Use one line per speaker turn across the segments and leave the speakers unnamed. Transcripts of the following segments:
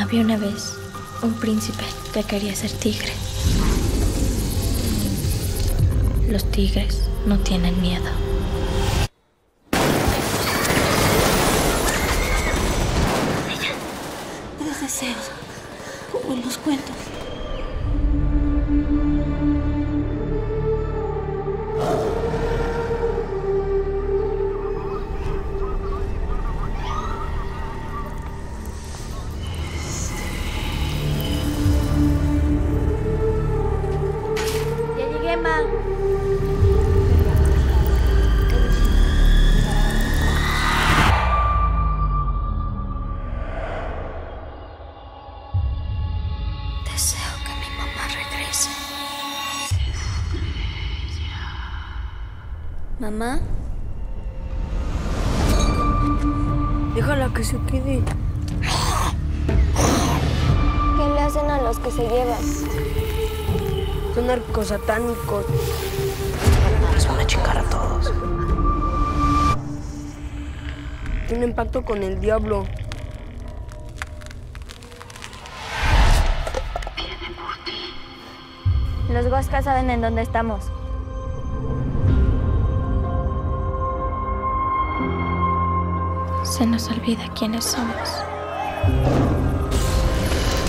Había una vez un príncipe que quería ser tigre. Los tigres no tienen miedo.
Tres deseos, como en los cuentos.
¿Mamá?
Déjala que se quede.
¿Qué le hacen a los que se llevan?
Son narcosatánicos.
Nos van a chingar a todos.
Tienen pacto con el diablo.
Los Huascas saben en dónde estamos.
Se nos olvida quiénes somos.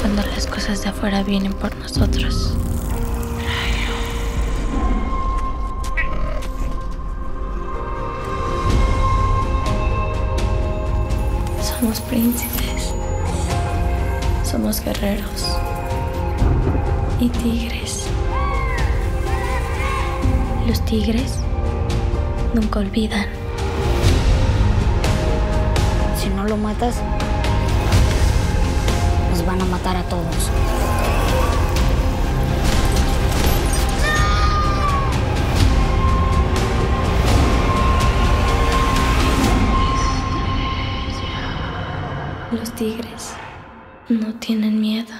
Cuando las cosas de afuera vienen por nosotros. Somos príncipes. Somos guerreros. Y tigres. Los tigres nunca olvidan.
Si no lo matas, nos van a matar a todos.
Los tigres no tienen miedo.